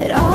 It all.